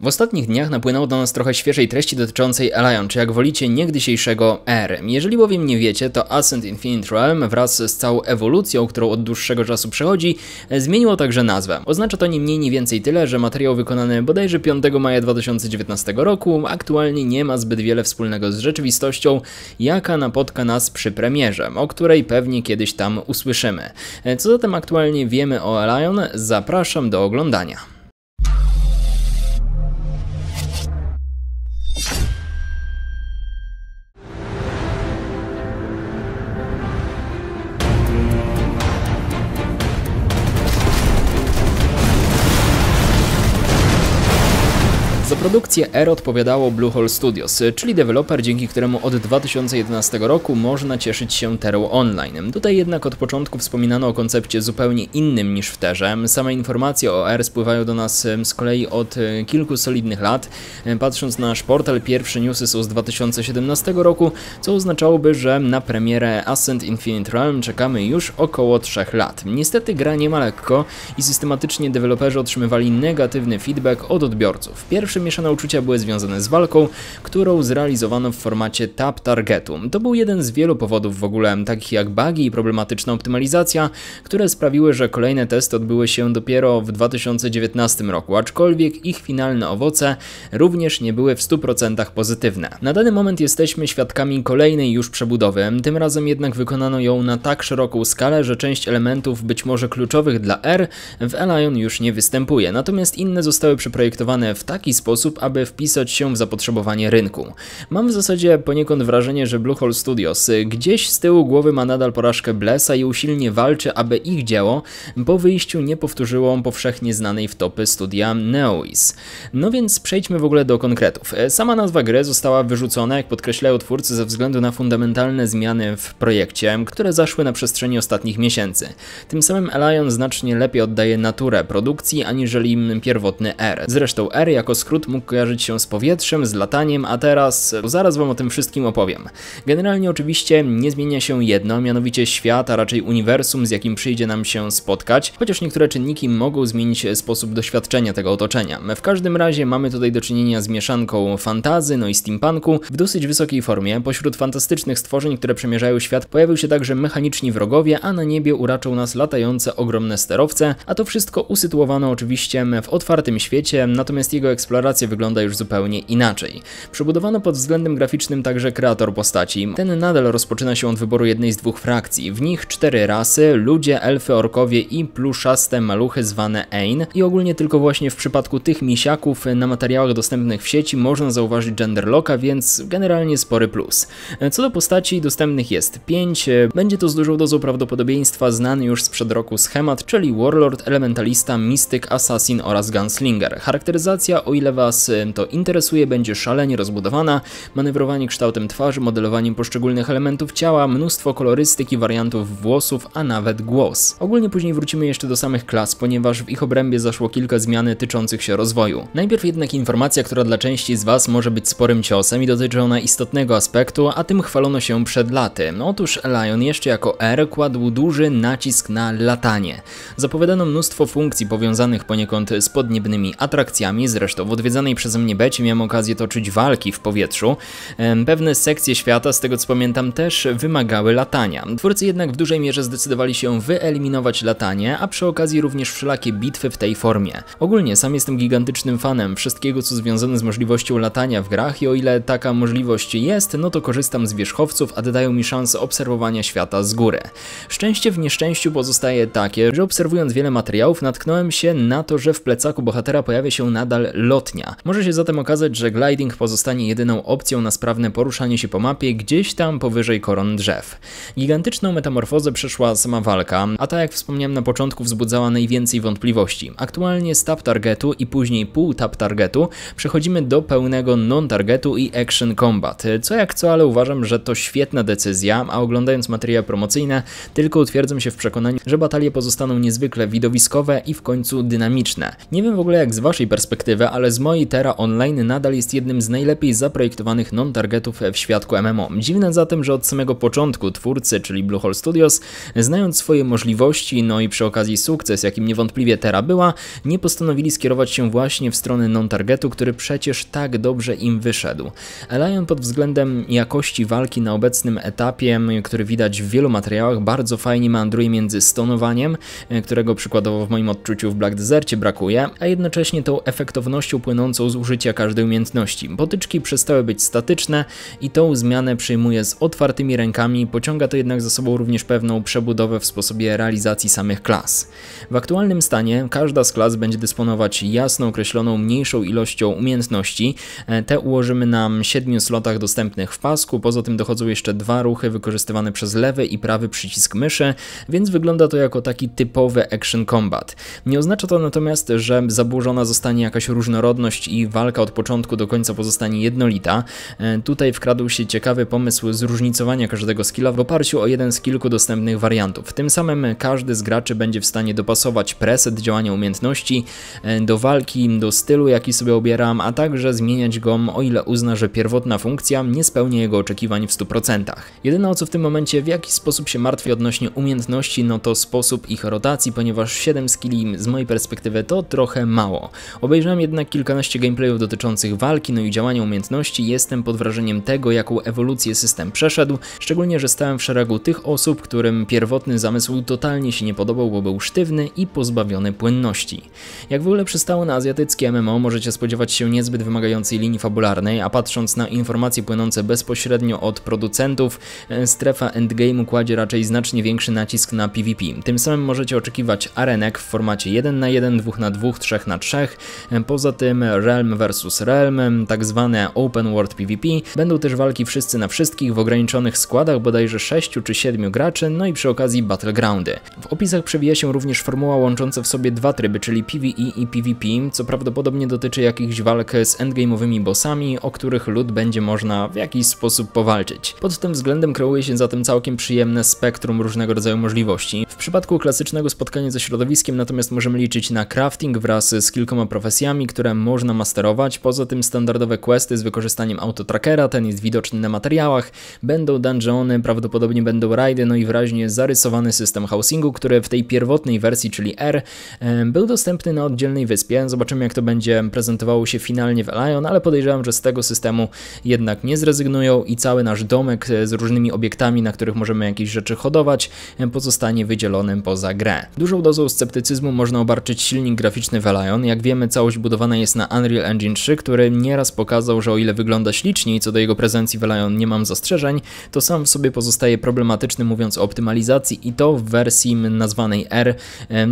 W ostatnich dniach napłynęło do nas trochę świeżej treści dotyczącej Elion, czy jak wolicie niegdysiejszego R. Jeżeli bowiem nie wiecie, to Ascent Infinite Realm wraz z całą ewolucją, którą od dłuższego czasu przechodzi, zmieniło także nazwę. Oznacza to nie mniej, nie więcej tyle, że materiał wykonany bodajże 5 maja 2019 roku aktualnie nie ma zbyt wiele wspólnego z rzeczywistością, jaka napotka nas przy premierze, o której pewnie kiedyś tam usłyszymy. Co zatem aktualnie wiemy o Elion? Zapraszam do oglądania. Produkcję R odpowiadało Bluehole Studios, czyli deweloper, dzięki któremu od 2011 roku można cieszyć się Terą Online. Tutaj jednak od początku wspominano o koncepcie zupełnie innym niż w Terze. Same informacje o R spływają do nas z kolei od e, kilku solidnych lat. E, patrząc na nasz portal, pierwsze newsy są z 2017 roku, co oznaczałoby, że na premierę Ascent Infinite Realm czekamy już około 3 lat. Niestety gra nie ma lekko i systematycznie deweloperzy otrzymywali negatywny feedback od odbiorców. Pierwszy Pierwsze mieszane uczucia były związane z walką, którą zrealizowano w formacie tap targetu. To był jeden z wielu powodów w ogóle, takich jak bugi i problematyczna optymalizacja, które sprawiły, że kolejne testy odbyły się dopiero w 2019 roku, aczkolwiek ich finalne owoce również nie były w 100% pozytywne. Na dany moment jesteśmy świadkami kolejnej już przebudowy, tym razem jednak wykonano ją na tak szeroką skalę, że część elementów być może kluczowych dla R w Elion już nie występuje, natomiast inne zostały przeprojektowane w taki sposób, sposób, aby wpisać się w zapotrzebowanie rynku. Mam w zasadzie poniekąd wrażenie, że Bluehole Studios gdzieś z tyłu głowy ma nadal porażkę Blessa i usilnie walczy, aby ich dzieło po wyjściu nie powtórzyło powszechnie znanej w topy studia Neois. No więc przejdźmy w ogóle do konkretów. Sama nazwa gry została wyrzucona, jak podkreślają twórcy, ze względu na fundamentalne zmiany w projekcie, które zaszły na przestrzeni ostatnich miesięcy. Tym samym Elion znacznie lepiej oddaje naturę produkcji, aniżeli pierwotny R. Zresztą R jako skrót mógł kojarzyć się z powietrzem, z lataniem, a teraz zaraz Wam o tym wszystkim opowiem. Generalnie oczywiście nie zmienia się jedno, mianowicie świat, a raczej uniwersum, z jakim przyjdzie nam się spotkać, chociaż niektóre czynniki mogą zmienić sposób doświadczenia tego otoczenia. W każdym razie mamy tutaj do czynienia z mieszanką fantazy, no i steampunku w dosyć wysokiej formie. Pośród fantastycznych stworzeń, które przemierzają świat, pojawił się także mechaniczni wrogowie, a na niebie uraczą nas latające ogromne sterowce, a to wszystko usytuowano oczywiście w otwartym świecie, natomiast jego eksploracja eksploracja wygląda już zupełnie inaczej. Przebudowano pod względem graficznym także kreator postaci. Ten nadal rozpoczyna się od wyboru jednej z dwóch frakcji. W nich cztery rasy, ludzie, elfy, orkowie i pluszaste maluchy zwane Ain. I ogólnie tylko właśnie w przypadku tych misiaków na materiałach dostępnych w sieci można zauważyć genderlocka, więc generalnie spory plus. Co do postaci, dostępnych jest 5. Będzie to z dużą dozą prawdopodobieństwa znany już sprzed roku schemat, czyli Warlord, Elementalista, Mistyk, Assassin oraz Gunslinger. Charakteryzacja, o ile Was to interesuje, będzie szalenie rozbudowana, manewrowanie kształtem twarzy, modelowaniem poszczególnych elementów ciała, mnóstwo kolorystyki, wariantów włosów, a nawet głos. Ogólnie później wrócimy jeszcze do samych klas, ponieważ w ich obrębie zaszło kilka zmian tyczących się rozwoju. Najpierw jednak informacja, która dla części z Was może być sporym ciosem i dotyczy ona istotnego aspektu, a tym chwalono się przed laty. Otóż Lion jeszcze jako R kładł duży nacisk na latanie. Zapowiadano mnóstwo funkcji powiązanych poniekąd z podniebnymi atrakcjami, zresztą w odwiedzonych odwiedzanej przeze mnie becie miałem okazję toczyć walki w powietrzu. Pewne sekcje świata, z tego co pamiętam, też wymagały latania. Twórcy jednak w dużej mierze zdecydowali się wyeliminować latanie, a przy okazji również wszelakie bitwy w tej formie. Ogólnie sam jestem gigantycznym fanem wszystkiego, co związane z możliwością latania w grach i o ile taka możliwość jest, no to korzystam z wierzchowców, a dają mi szansę obserwowania świata z góry. Szczęście w nieszczęściu pozostaje takie, że obserwując wiele materiałów natknąłem się na to, że w plecaku bohatera pojawia się nadal lotnia może się zatem okazać, że gliding pozostanie jedyną opcją na sprawne poruszanie się po mapie gdzieś tam powyżej koron drzew. Gigantyczną metamorfozę przeszła sama walka, a ta jak wspomniałem na początku wzbudzała najwięcej wątpliwości. Aktualnie z tap targetu i później pół tap targetu przechodzimy do pełnego non-targetu i action combat. Co jak co, ale uważam, że to świetna decyzja, a oglądając materiały promocyjne tylko utwierdzam się w przekonaniu, że batalie pozostaną niezwykle widowiskowe i w końcu dynamiczne. Nie wiem w ogóle jak z waszej perspektywy, ale z z mojej Terra Online nadal jest jednym z najlepiej zaprojektowanych non-targetów w świadku MMO. Dziwne zatem, że od samego początku twórcy, czyli Bluehole Studios, znając swoje możliwości, no i przy okazji sukces, jakim niewątpliwie Terra była, nie postanowili skierować się właśnie w stronę non-targetu, który przecież tak dobrze im wyszedł. Elion pod względem jakości walki na obecnym etapie, który widać w wielu materiałach, bardzo fajnie meandruje między stonowaniem, którego przykładowo w moim odczuciu w Black Desercie brakuje, a jednocześnie tą efektownością płynącą z użycia każdej umiejętności. Potyczki przestały być statyczne i tą zmianę przyjmuje z otwartymi rękami, pociąga to jednak za sobą również pewną przebudowę w sposobie realizacji samych klas. W aktualnym stanie każda z klas będzie dysponować jasno określoną mniejszą ilością umiejętności. E, te ułożymy na 7 slotach dostępnych w pasku, poza tym dochodzą jeszcze dwa ruchy wykorzystywane przez lewy i prawy przycisk myszy, więc wygląda to jako taki typowy action combat. Nie oznacza to natomiast, że zaburzona zostanie jakaś różnorodność i walka od początku do końca pozostanie jednolita. E, tutaj wkradł się ciekawy pomysł zróżnicowania każdego skilla w oparciu o jeden z kilku dostępnych wariantów. Tym samym każdy z graczy będzie w stanie dopasować preset działania umiejętności e, do walki, do stylu jaki sobie obieram, a także zmieniać go o ile uzna, że pierwotna funkcja nie spełnia jego oczekiwań w 100%. Jedyne o co w tym momencie w jaki sposób się martwi odnośnie umiejętności, no to sposób ich rotacji, ponieważ 7 skilli z mojej perspektywy to trochę mało. Obejrzałem jednak kilkanaście gameplayów dotyczących walki, no i działania umiejętności jestem pod wrażeniem tego, jaką ewolucję system przeszedł, szczególnie, że stałem w szeregu tych osób, którym pierwotny zamysł totalnie się nie podobał, bo był sztywny i pozbawiony płynności. Jak w ogóle przystało na azjatyckie MMO, możecie spodziewać się niezbyt wymagającej linii fabularnej, a patrząc na informacje płynące bezpośrednio od producentów, e, strefa endgame'u kładzie raczej znacznie większy nacisk na PvP. Tym samym możecie oczekiwać arenek w formacie 1 na 1, 2 na 2, 3 na 3. E, poza tym Realm vs Realm, tak zwane Open World PvP. Będą też walki wszyscy na wszystkich w ograniczonych składach, bodajże 6 czy 7 graczy, no i przy okazji Battlegroundy. W opisach przewija się również formuła łącząca w sobie dwa tryby, czyli PvE i PvP, co prawdopodobnie dotyczy jakichś walk z endgame'owymi bossami, o których lud będzie można w jakiś sposób powalczyć. Pod tym względem kreuje się zatem całkiem przyjemne spektrum różnego rodzaju możliwości. W przypadku klasycznego spotkania ze środowiskiem natomiast możemy liczyć na crafting wraz z kilkoma profesjami, które można masterować. Poza tym standardowe questy z wykorzystaniem autotrackera, ten jest widoczny na materiałach, będą dungeony, prawdopodobnie będą rajdy, no i wyraźnie zarysowany system housingu, który w tej pierwotnej wersji, czyli R, był dostępny na oddzielnej wyspie. Zobaczymy jak to będzie prezentowało się finalnie w Lion, ale podejrzewam, że z tego systemu jednak nie zrezygnują i cały nasz domek z różnymi obiektami, na których możemy jakieś rzeczy hodować, pozostanie wydzielonym poza grę. Dużą dozą sceptycyzmu można obarczyć silnik graficzny w Lion. Jak wiemy, całość budowana jest na Unreal Engine 3, który nieraz pokazał, że o ile wygląda ślicznie i co do jego prezencji w Lion nie mam zastrzeżeń, to sam w sobie pozostaje problematyczny mówiąc o optymalizacji i to w wersji nazwanej R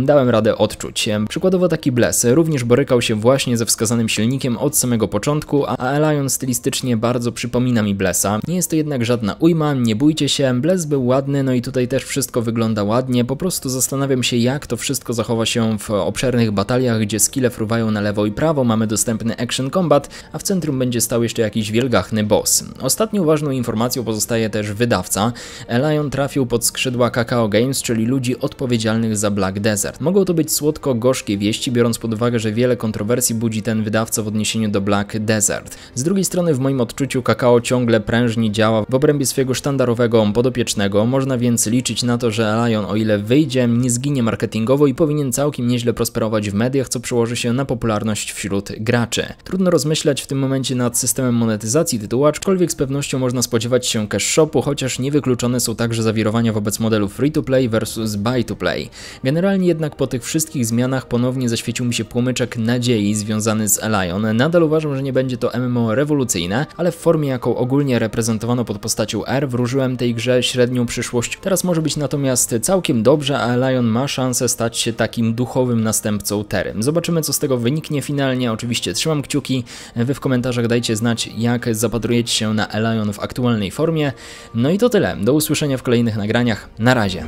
dałem radę odczuć. Przykładowo taki Bless również borykał się właśnie ze wskazanym silnikiem od samego początku, a Lion stylistycznie bardzo przypomina mi Blessa. Nie jest to jednak żadna ujma, nie bójcie się, Bless był ładny, no i tutaj też wszystko wygląda ładnie, po prostu zastanawiam się jak to wszystko zachowa się w obszernych bataliach, gdzie skille fruwają na lewo i prawo, mamy dostępny action combat, a w centrum będzie stał jeszcze jakiś wielgachny boss. Ostatnią ważną informacją pozostaje też wydawca. Elion trafił pod skrzydła Kakao Games, czyli ludzi odpowiedzialnych za Black Desert. Mogą to być słodko-gorzkie wieści, biorąc pod uwagę, że wiele kontrowersji budzi ten wydawca w odniesieniu do Black Desert. Z drugiej strony w moim odczuciu Kakao ciągle prężnie działa w obrębie swojego sztandarowego podopiecznego, można więc liczyć na to, że Elion o ile wyjdzie, nie zginie marketingowo i powinien całkiem nieźle prosperować w mediach, co przełoży się na popularność wśród graczy. Trudno rozmyślać w tym momencie nad systemem monetyzacji tytułu, aczkolwiek z pewnością można spodziewać się cash shopu, chociaż niewykluczone są także zawirowania wobec modelu free to play versus buy to play. Generalnie jednak po tych wszystkich zmianach ponownie zaświecił mi się płomyczek nadziei związany z Elion. Nadal uważam, że nie będzie to MMO rewolucyjne, ale w formie jaką ogólnie reprezentowano pod postacią R wróżyłem tej grze średnią przyszłość. Teraz może być natomiast całkiem dobrze, a Elion ma szansę stać się takim duchowym następcą Tery. Zobaczymy co z tego wyniknie finalnie, oczywiście trzymam kciuki, wy w komentarzach dajcie znać jak zapatrujecie się na Elion w aktualnej formie. No i to tyle, do usłyszenia w kolejnych nagraniach, na razie.